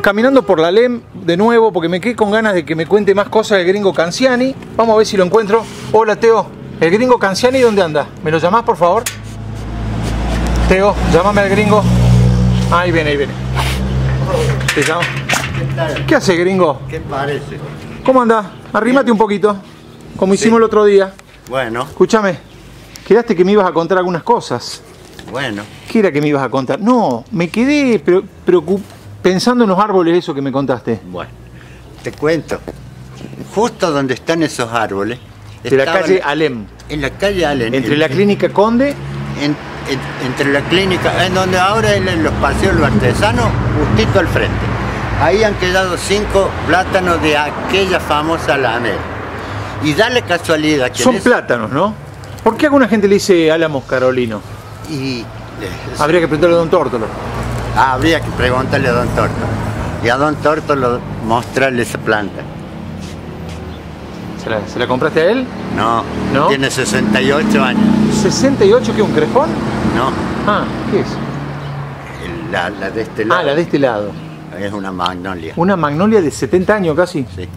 caminando por la LEM de nuevo porque me quedé con ganas de que me cuente más cosas del gringo Canciani. Vamos a ver si lo encuentro. Hola Teo, el gringo Canciani, ¿dónde anda? ¿Me lo llamás por favor? Teo, llámame al gringo. Ahí viene, ahí viene. Te llamo. ¿Qué tal? ¿Qué hace gringo? ¿Qué parece? ¿Cómo anda? Arrímate un poquito, como hicimos el otro día. Bueno, Escúchame, quedaste que me ibas a contar algunas cosas. bueno. ¿Qué era que me ibas a contar? No, me quedé pre- preocup- pensando en los árboles, eso que me contaste. Bueno, te cuento. Justo donde están esos árboles. De la calle Alem. En la calle Allen. Entre en- la clínica Conde. en- en- entre la clínica, en donde ahora es los paseos los artesanos, justito al frente. Ahí han quedado cinco plátanos de aquella famosa Alameda. Y dale casualidad que en Son plátanos, ¿no? ¿Por qué alguna gente le dice álamos carolino? Y eh, Habría que preguntarle a Don Tórtolo. Ah, habría que preguntarle a Don Torto. Y a Don Torto mostrarle esa planta. ¿Se la, se la compraste a él? No, ¿No? tiene 68 años. ¿68 que un crespón? No, Ah, ¿qué es? el- la, la de este lado Ah, la de este lado. es una magnolia. Una magnolia de 70 años casi. Sí.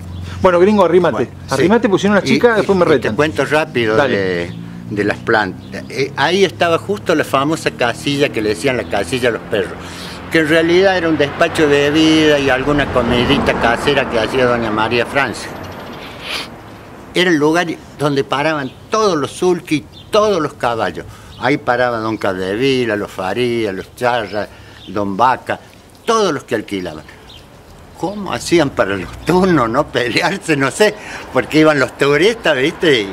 Bueno, gringo, arrímate. Bueno, sí. arrímate, pusieron una chica, y- después me y Te retan. cuento rápido de, de las plantas. Eh, ahí estaba justo la famosa casilla que le decían la casilla a los perros, que en realidad era un despacho de bebida y alguna comidita casera que hacía doña María Francia. Era el lugar donde paraban todos los sulky, todos los caballos. Ahí paraba don Cadevila, los Farías, los Charras, don Vaca, todos los que alquilaban. ¿Cómo hacían para los turnos no pelearse? No sé, porque iban los turistas, ¿viste?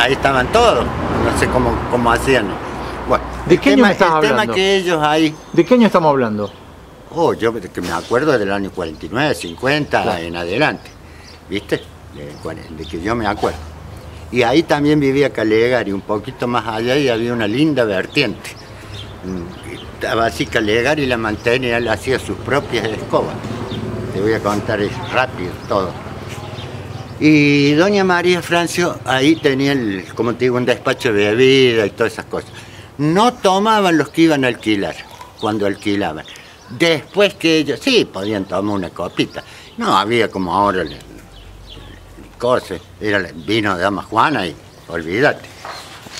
Ahí estaban todos. No sé cómo, cómo hacían. ¿De el qué año tema, estás el tema hablando? que ellos ahí, ¿De qué año estamos hablando? oh, yo que me acuerdo del año 49, 50 Claro. en adelante, ¿viste? De que yo me acuerdo. Y ahí también vivía Calegari, un poquito más allá, y había una linda vertiente. Mm, Estaba así Calegari la mantenía, él hacía sus propias escobas. Te voy a contar es rápido todo. Y doña María Francio ahí tenía, el, como te digo, un despacho de bebida y todas esas cosas. No tomaban los que iban a alquilar, cuando alquilaban. Después que ellos, sí, podían tomar una copita. No había como ahora el, el era el vino de Dama Juana y olvídate.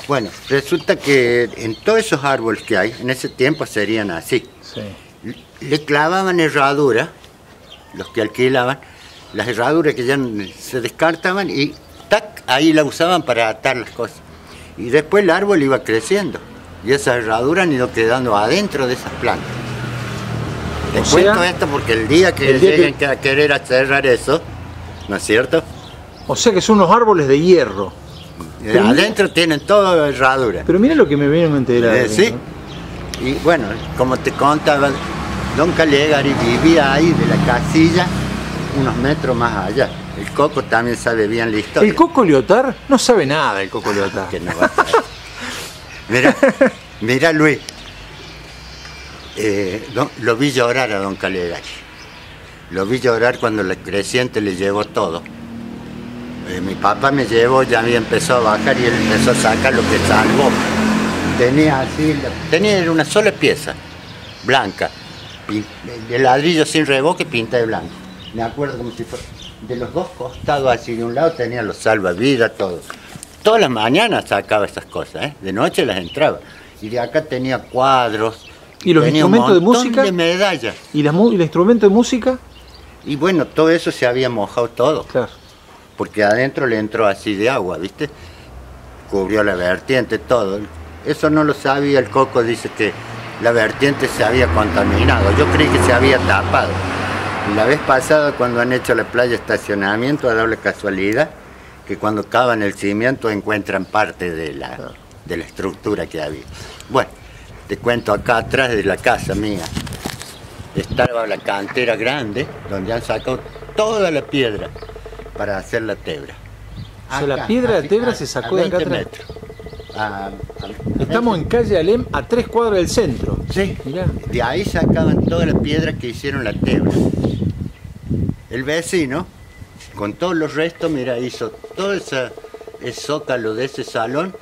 Bueno, resulta que en todos esos árboles que hay, en ese tiempo serían así Sí. le clavaban herradura, los que alquilaban, las herraduras que ya se descartaban y tac, ahí la usaban para atar las cosas. Y después el árbol iba creciendo y esas herraduras han ido quedando adentro de esas plantas. Te O cuento sea, esto porque el día que el día lleguen que- a querer cerrar eso, ¿no es cierto? O sea que son unos árboles de hierro. Eh, Pero mira- adentro tienen toda herradura. Pero mira lo que me viene a enterar. Eh, sí. Y bueno, como te contaba, Don Calegari vivía ahí de la casilla unos metros más allá. El Coco también sabe bien la historia. El Coco Leotar no sabe nada el Coco Leotar. Que no va a saber. Mira, mira Luis. Eh, don- lo vi llorar a Don Calegari. Lo vi llorar cuando la creciente le llevó todo. Eh, mi papá me llevó, ya me empezó a bajar y él empezó a sacar lo que salvó. Tenía así, tenía una sola pieza, blanca, de ladrillo sin revoque, pinta de blanco. Me acuerdo como si fuera, de los dos costados así, de un lado tenía los salvavidas, todo. Todas las mañanas sacaba esas cosas, ¿eh? de noche las entraba. Y de acá tenía cuadros. ¿Y los tenía un instrumentos de montón música? de medallas. ¿Y, las mu- y el instrumento de música? Y bueno, todo eso se había mojado todo Claro. porque adentro le entró así de agua, ¿viste? Cubrió la vertiente, todo. Eso no lo sabía el Coco, dice que la vertiente se había contaminado. Yo creí que se había tapado. La vez pasada, cuando han hecho la playa estacionamiento, ha dado la casualidad que cuando cavan el cimiento encuentran parte de la, de la estructura que había. Bueno, te cuento acá atrás de la casa mía. Estaba la cantera grande, donde han sacado toda la piedra para hacer la tebra. O sea, la piedra de tebra se sacó a de acá 20 atrás. metros. A- a- Estamos en calle Alem a tres cuadras del centro. Sí, Mirá. de ahí sacaban toda la piedra que hicieron la tebra. El vecino, con todos los restos, mira, hizo todo esa, el zócalo de ese salón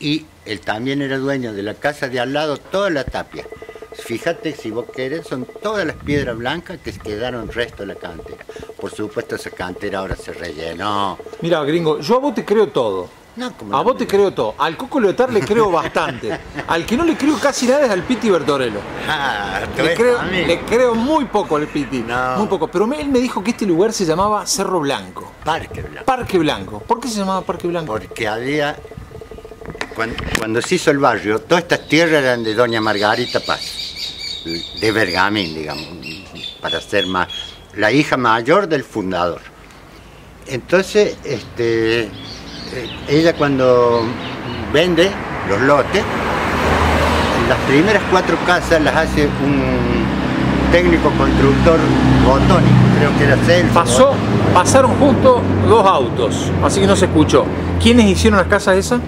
y él también era dueño de la casa de al lado, toda la tapia. fíjate, si vos querés, son todas las piedras blancas que quedaron resto de la cantera. Por supuesto, esa cantera ahora se rellenó. Mira, gringo, yo a vos te creo todo. No, como A vos te creo todo. Al Coco Leotar le creo bastante. Al que no le creo casi nada es al Piti Bertorello. Ah, Le creo, amigo. le creo muy poco al Piti. No. Muy poco. Pero me- él me dijo que este lugar se llamaba Cerro Blanco. Parque Blanco. Parque Blanco. ¿Por qué se llamaba Parque Blanco? Porque había, cuando, cuando se hizo el barrio, todas estas tierras eran de doña Margarita Paz, de Bergamín, digamos, para ser más, la hija mayor del fundador. Entonces, este, ella cuando vende los lotes, las primeras cuatro casas las hace un técnico constructor botónico, creo que era Celso. Pasó, pasaron justo dos autos, así que no se escuchó. ¿Quiénes hicieron las casas esas?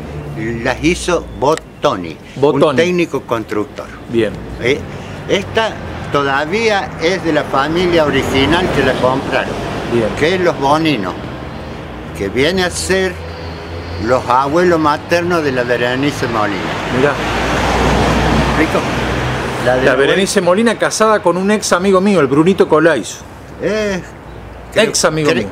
Las hizo Bottoni, un Bottoni. técnico constructor. Bien. Eh, Esta todavía es de la familia original que la compraron, Bien. que es los Boninos, que viene a ser los abuelos maternos de la Berenice Molina. Mirá. ¿Me explico? La, La Berenice Molina casada con un ex amigo mío, el Brunito Colaizo. Eh, Ex amigo cre- mío.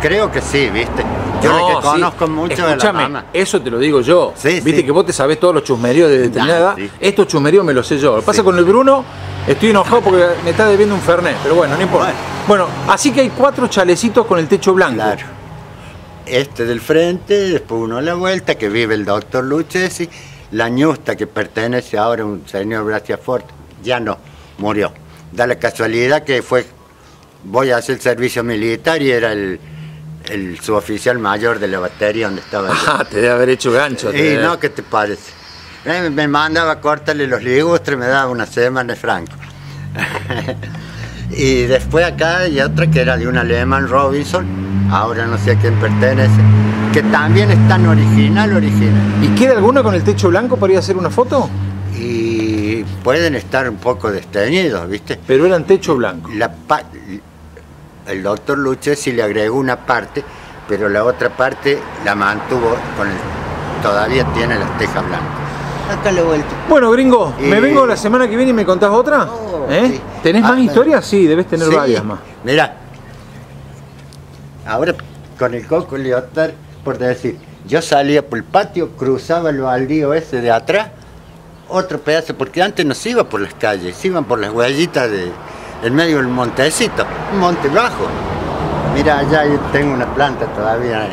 Creo que sí, ¿viste? Yo No, que sí. conozco mucho de la mamá. Eso te lo digo yo. Sí, Viste sí. que vos te sabés todos los chusmeríos de determinada Ah, edad. Estos chusmeríos me los sé yo. Lo que pasa con el Bruno, estoy enojado porque me está debiendo un Fernet, pero bueno, no importa. Bueno, así que hay cuatro chalecitos con el techo blanco. Claro. Este del frente, después uno a la vuelta, que vive el doctor Lucchesi, la ñusta que pertenece ahora a un señor Braciafort, ya no, murió. Da la casualidad que fue, voy a hacer servicio militar y era el, el suboficial mayor de la batería donde estaba. Ah, te debe haber hecho gancho. Y no, ¿qué te parece? Eh, me mandaba a cortarle los ligustres, me daba una semana de franco. y después acá hay otra que era de un alemán Robinson, ahora no sé a quién pertenece, que también es tan original, original. ¿Y queda alguno con el techo blanco para ir a hacer una foto? Y pueden estar un poco desteñidos, ¿viste? Pero eran techo blanco. La pa- el doctor Lucchesi le agregó una parte, pero la otra parte la mantuvo con el. Todavía tiene las tejas blancas. Acá le vuelta. Bueno, gringo, ¿me Eh, vengo la semana que viene y me contás otra? Oh, ¿Eh? sí. ¿Tenés Ah, más historias? Sí, debes tener Sí, varias más. Mira, ahora con el coco Leotard, por decir, yo salía por el patio, cruzaba el baldío ese de atrás, otro pedazo, porque antes no se iba por las calles, se iban por las huellitas de, en medio del montecito, un monte bajo. Mira, allá yo tengo una planta todavía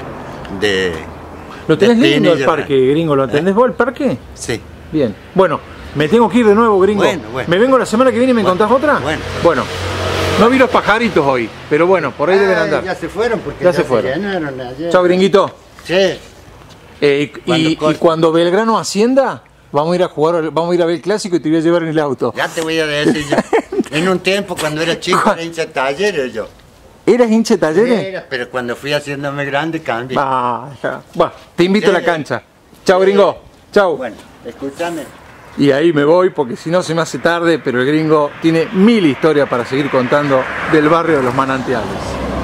de. ¿Lo tenés de lindo el parque, gringo? ¿Lo entendés vos el parque? Sí. Bien. Bueno, me tengo que ir de nuevo, gringo. Bueno, bueno. ¿Me vengo la semana que viene y me Bueno, contás otra? bueno. Bueno. No vi los pajaritos hoy, pero bueno, por ahí deben Ay, andar. Ya se fueron porque Ya se fueron. llenaron ayer. Chao, gringuito. Sí. Eh, y, Cuando y corte. cuando Belgrano ascienda, vamos a ir a jugar, vamos a ir a ver el clásico y te voy a llevar en el auto. Ya te voy a decir yo. En un tiempo, cuando era chico, era hincha de talleres yo. ¿Eras hincha de talleres? Era, pero cuando fui haciéndome grande, cambié. Ah, ya. Bueno, te invito a la Sí. cancha. Chao, gringo. Chao. Bueno, escúchame. Y ahí me voy porque si no se me hace tarde, pero el gringo tiene mil historias para seguir contando del barrio de los manantiales.